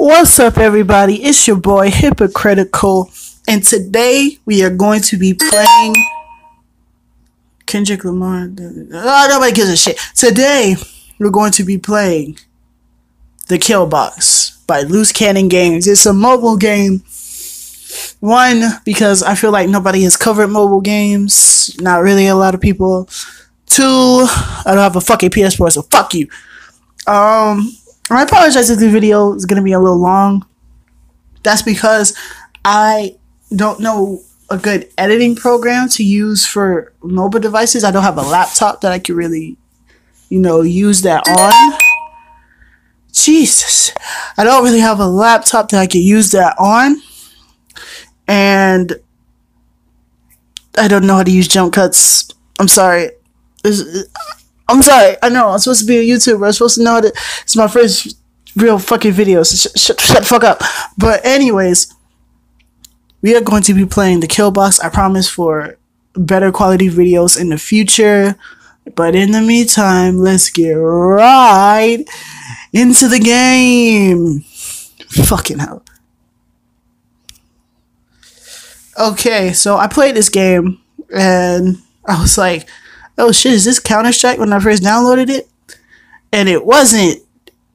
What's up, everybody? It's your boy Hypocritical, and today we are going to be playing Kendrick Lamar. Oh, nobody gives a shit. Today we're going to be playing The Kill Box by Loose Cannon Games. It's a mobile game. One, because I feel like nobody has covered mobile games. Not really a lot of people. Two, I don't have a fucking PS4, so fuck you. Um, I apologize if the video is gonna be a little long. That's because I don't know a good editing program to use for mobile devices. I don't have a laptop that I can really, you know, use that on. Jesus. I don't really have a laptop that I can use that on. And I don't know how to use jump cuts. I'm sorry. I'm sorry. I know I'm supposed to be a YouTuber. I'm supposed to know that it's my first real fucking video. So sh- sh- shut the fuck up. But anyways, we are going to be playing the kill box. I promise for better quality videos in the future. But in the meantime, let's get right into the game. Fucking hell. Okay, so I played this game and I was like oh shit, is this Counter Strike when I first downloaded it? And it wasn't.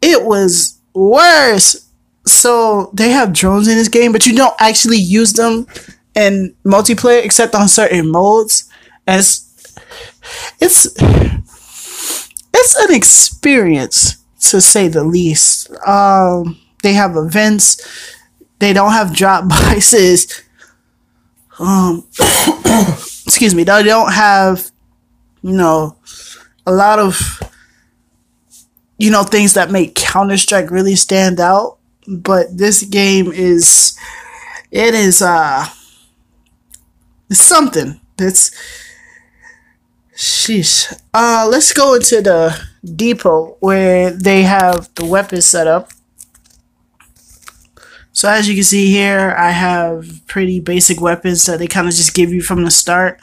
It was worse. So they have drones in this game, but you don't actually use them in multiplayer except on certain modes. As it's it's an experience to say the least. Um, they have events. They don't have drop boxes. Um, excuse me. They don't have you know, a lot of, you know, things that make Counter Strike really stand out. But this game is, it is, uh, it's something. It's, sheesh. Uh, let's go into the depot where they have the weapons set up. So as you can see here, I have pretty basic weapons that they kind of just give you from the start.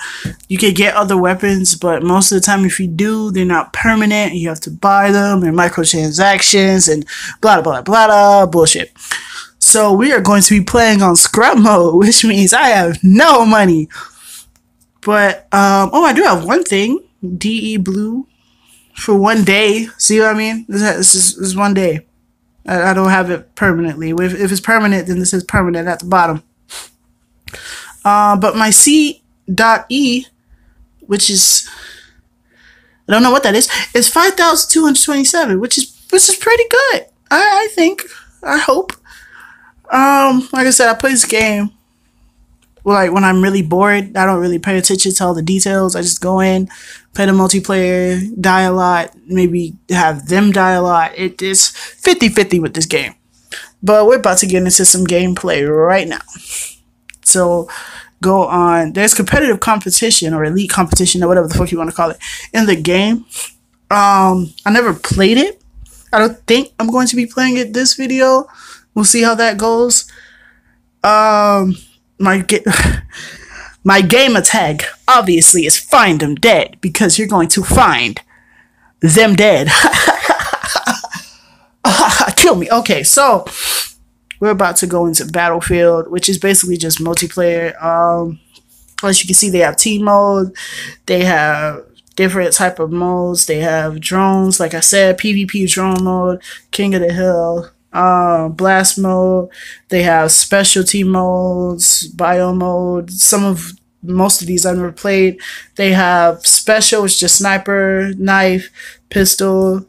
You can get other weapons, but most of the time if you do, they're not permanent. You have to buy them and microtransactions and blah, blah, blah, blah, bullshit. So we are going to be playing on scrub mode, which means I have no money. But, um, oh, I do have one thing. DE Blue for one day. See what I mean? This is, this is one day. I, I don't have it permanently. If, if it's permanent, then this is permanent at the bottom. Uh, but my C dot E, which is I don't know what that is, is five thousand two hundred twenty seven, which is which is pretty good. I, I think. I hope. Um, like I said, I play this game like when I'm really bored, I don't really pay attention to all the details. I just go in, play the multiplayer, die a lot, maybe have them die a lot. It is 50-50 with this game. But we're about to get into some gameplay right now. So go on. There's competitive competition or elite competition or whatever the fuck you want to call it in the game. Um, I never played it. I don't think I'm going to be playing it this video. We'll see how that goes. Um, my ga- my gamer tag obviously is find them dead because you're going to find them dead. Kill me. Okay, so we're about to go into Battlefield, which is basically just multiplayer. Um, as you can see, they have team mode. They have different type of modes. They have drones, like I said, PvP drone mode, King of the Hill, uh, blast mode. They have specialty modes, bio mode. Some of most of these I've never played. They have special, which is just sniper, knife, pistol,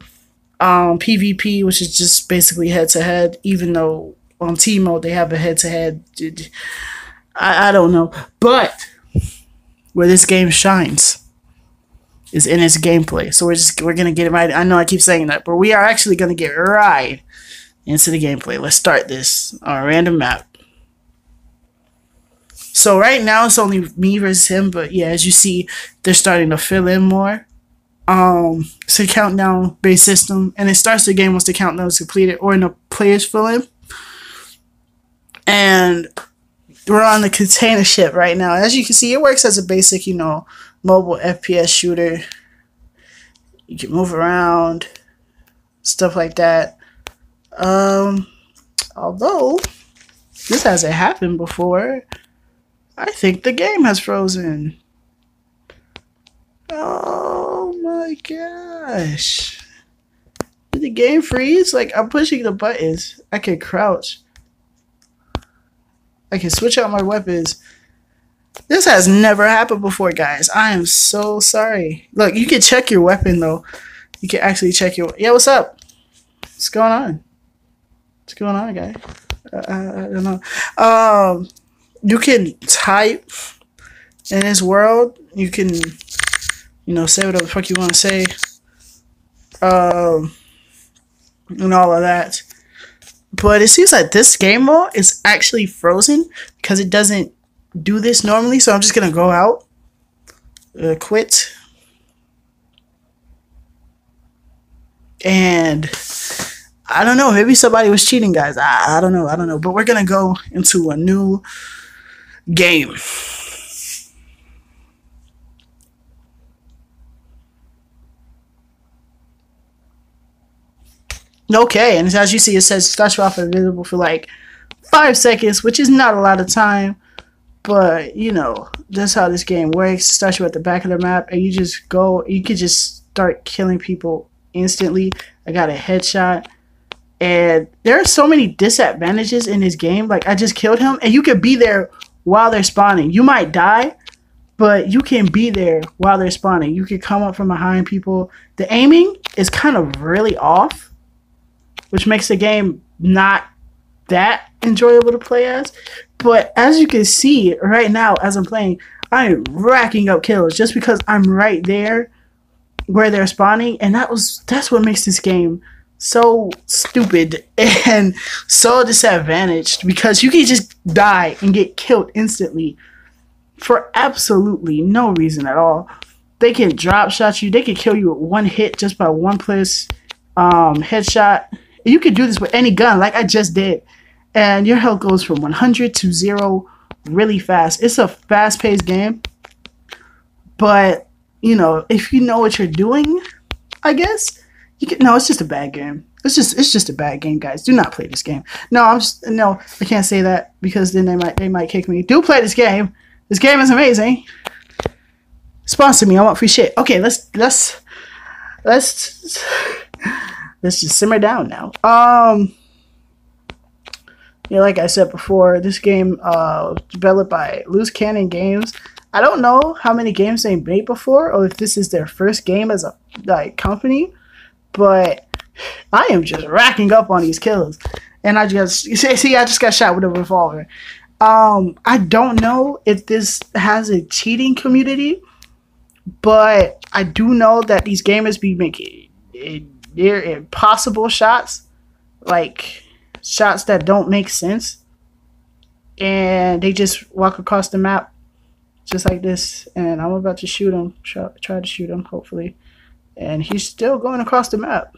um, PvP, which is just basically head to head. Even though on team mode they have a head to head. I I don't know, but where this game shines is in its gameplay. So we're just we're gonna get it right. I know I keep saying that, but we are actually gonna get right into the gameplay. Let's start this on a random map. So right now it's only me versus him, but yeah, as you see, they're starting to fill in more. Um, it's a countdown based system, and it starts the game once the countdown is completed or in the players fill in. And we're on the container ship right now. As you can see, it works as a basic, you know, mobile FPS shooter. You can move around, stuff like that. Um, Although this hasn't happened before, I think the game has frozen. Oh my gosh. Did the game freeze? Like, I'm pushing the buttons. I can crouch. I can switch out my weapons. This has never happened before, guys. I am so sorry. Look, you can check your weapon, though. You can actually check your... Yeah, what's up? What's going on? What's going on, guy? Uh, I don't know. Um, you can type in this world. You can, you know, say whatever the fuck you want to say. Um, and all of that. But it seems like this game mode is actually frozen because it doesn't do this normally. So I'm just gonna go out, uh, quit, and I don't know. Maybe somebody was cheating, guys. I, I don't know. I don't know. But we're gonna go into a new game. Okay, and as you see, it says starts off invisible for like five seconds, which is not a lot of time. But you know, that's how this game works. It starts you at the back of the map, and you just go. You could just start killing people instantly. I got a headshot, and there are so many disadvantages in this game. Like I just killed him, and you could be there while they're spawning. You might die, but you can be there while they're spawning. You can come up from behind people. The aiming is kind of really off which makes the game not that enjoyable to play as. But as you can see right now, as I'm playing, I am racking up kills just because I'm right there where they're spawning, and that was that's what makes this game so stupid and so disadvantaged because you can just die and get killed instantly for absolutely no reason at all. They can drop shot you, they can kill you with one hit just by one plus um, headshot you can do this with any gun, like I just did, and your health goes from 100 to zero really fast. It's a fast-paced game, but you know if you know what you're doing, I guess you can. No, it's just a bad game. It's just it's just a bad game, guys. Do not play this game. No, I'm just no. I can't say that because then they might they might kick me. Do play this game. This game is amazing. Sponsor me. I want free shit. Okay, let's let's let's let's just simmer down now. Um, yeah, like I said before, this game uh developed by Loose Cannon Games. I don't know how many games they made before, or if this is their first game as a like company, but I am just racking up on these kills, and I just see I just got shot with a revolver. Um, I don't know if this has a cheating community, but I do know that these gamers be making near impossible shots, like shots that don't make sense, and they just walk across the map just like this. And I'm about to shoot them. try to shoot them, hopefully, and he's still going across the map.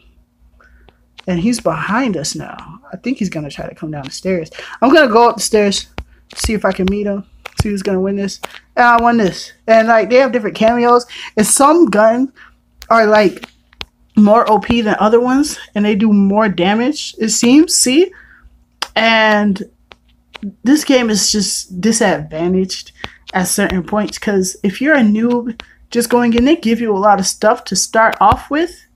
And he's behind us now. I think he's gonna try to come down the stairs. I'm gonna go up the stairs, see if I can meet him see who's gonna win this. And I won this. And like they have different cameos. And some guns are like more OP than other ones, and they do more damage. It seems. See, and this game is just disadvantaged at certain points because if you're a noob just going in, they give you a lot of stuff to start off with,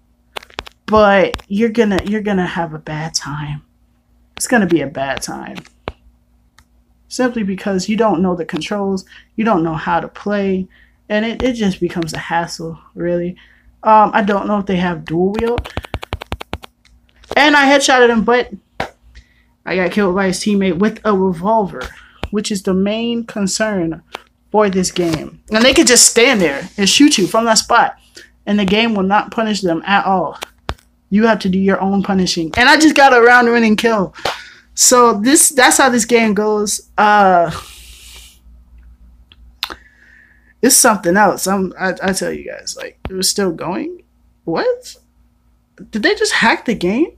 but you're gonna you're gonna have a bad time. It's gonna be a bad time simply because you don't know the controls, you don't know how to play, and it, it just becomes a hassle, really. Um, I don't know if they have dual wield. And I headshotted him, but I got killed by his teammate with a revolver, which is the main concern for this game. And they could just stand there and shoot you from that spot, and the game will not punish them at all. You have to do your own punishing. And I just got a round winning kill. So this that's how this game goes. Uh it's something else. I'm, I, I tell you guys, like it was still going. What? Did they just hack the game?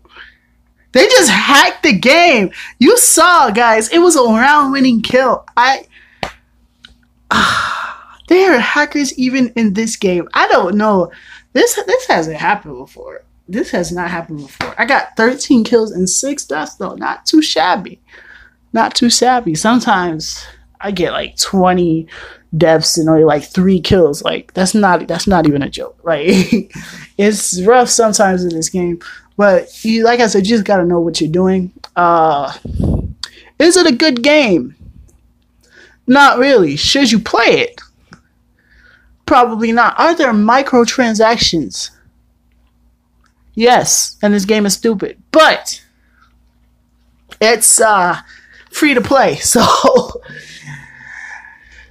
They just hacked the game. You saw, guys. It was a round-winning kill. I. There are hackers even in this game. I don't know. This this hasn't happened before. this has not happened before. I got 13 kills and six deaths though. Not too shabby. Not too shabby. Sometimes I get like 20 deaths and only like three kills. Like that's not that's not even a joke. Like it's rough sometimes in this game. But you like I said, you just gotta know what you're doing. Uh is it a good game? Not really. Should you play it? Probably not. Are there microtransactions? Yes, and this game is stupid. But it's uh free to play. So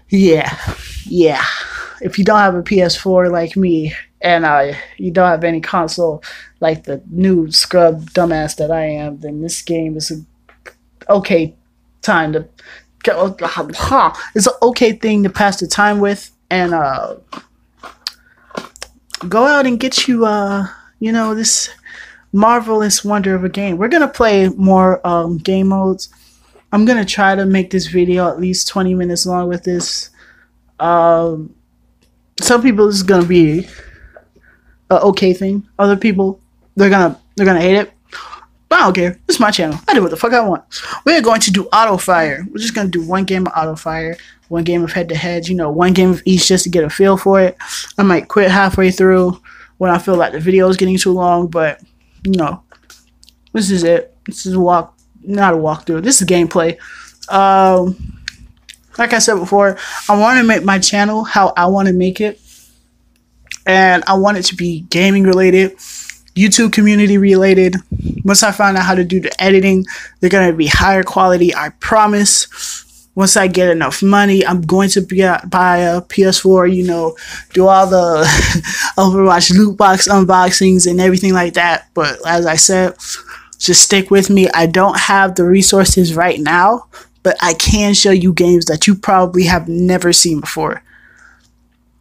yeah. Yeah. If you don't have a PS4 like me and uh you don't have any console like the new scrub dumbass that I am, then this game is a okay time to it's an okay thing to pass the time with and uh go out and get you uh you know this marvelous wonder of a game. We're gonna play more um game modes. I'm gonna try to make this video at least 20 minutes long with this. Um some people this is gonna be a okay thing. Other people they're gonna they're gonna hate it but I don't care. This is my channel. I do what the fuck I want. We're going to do auto fire. We're just gonna do one game of auto fire, one game of head to head. You know, one game of each just to get a feel for it. I might quit halfway through when I feel like the video is getting too long, but you know, this is it. This is a walk, not a walkthrough. This is gameplay. Um, like I said before, I want to make my channel how I want to make it, and I want it to be gaming related YouTube community related. Once I find out how to do the editing, they're going to be higher quality, I promise. Once I get enough money, I'm going to be, buy a PS4, you know, do all the Overwatch loot box unboxings and everything like that. But as I said, just stick with me. I don't have the resources right now, but I can show you games that you probably have never seen before.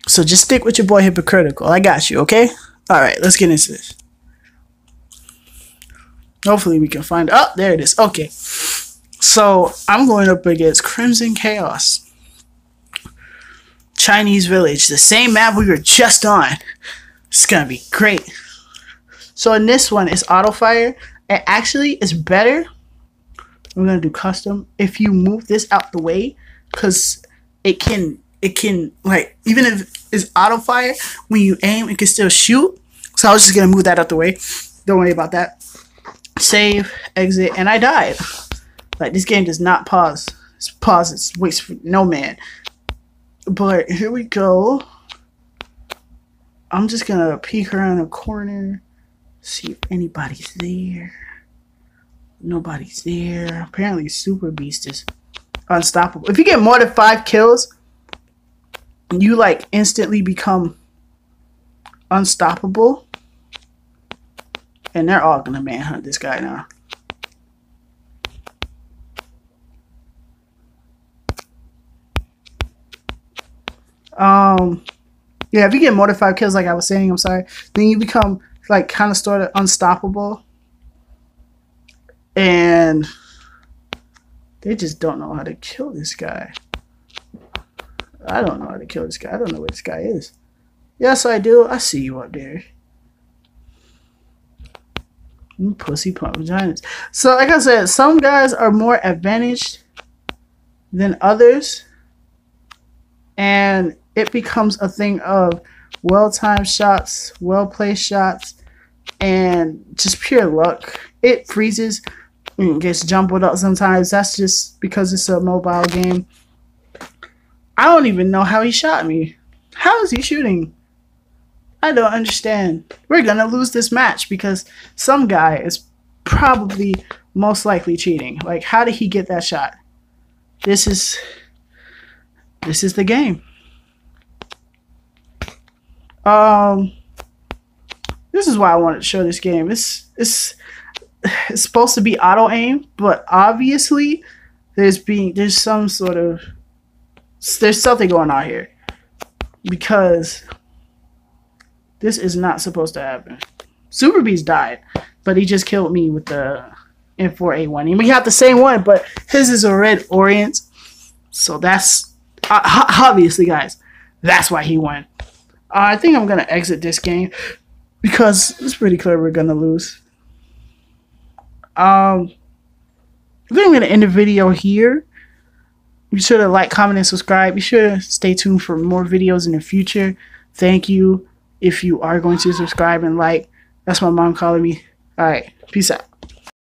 So just stick with your boy Hypocritical. I got you, okay? All right, let's get into this. Hopefully we can find. Oh, there it is. Okay. So I'm going up against Crimson Chaos. Chinese Village, the same map we were just on. It's gonna be great. So in this one, it's auto fire. And actually, is better. I'm gonna do custom. If you move this out the way, because it can, it can like even if it's auto fire, when you aim, it can still shoot. So I was just gonna move that out the way. Don't worry about that save, exit, and I died. Like this game does not pause. It's pause. pauses, waits for no man. But here we go. I'm just gonna peek around the corner, see if anybody's there. Nobody's there. Apparently, Super Beast is unstoppable. If you get more than five kills, you like instantly become unstoppable. And they're all gonna manhunt this guy now. Um, yeah, if you get more than five kills, like I was saying, I'm sorry, then you become like kind of sort of unstoppable. And they just don't know how to kill this guy. I don't know how to kill this guy. I don't know where this guy is. Yes, I do. I see you up there. Pussy pump vaginas. So, like I said, some guys are more advantaged than others. And it becomes a thing of well timed shots, well placed shots, and just pure luck. It freezes and gets jumbled up sometimes. That's just because it's a mobile game. I don't even know how he shot me. How is he shooting? I don't understand. We're gonna lose this match because some guy is probably most likely cheating. Like, how did he get that shot? This is this is the game. Um, this is why I wanted to show this game. It's it's it's supposed to be auto aim, but obviously there's being there's some sort of there's something going on here because this is not supposed to happen. Super Beast died, but he just killed me with the M4A1. And we have the same one, but his is a red Orient. So that's uh, obviously, guys, that's why he won. Uh, I think I'm going to exit this game because it's pretty clear we're going to lose. Um, I think I'm going to end the video here. Be sure to like, comment, and subscribe. Be sure to stay tuned for more videos in the future. Thank you if you are going to subscribe and like. That's my mom calling me. All right. Peace out.